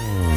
Mm.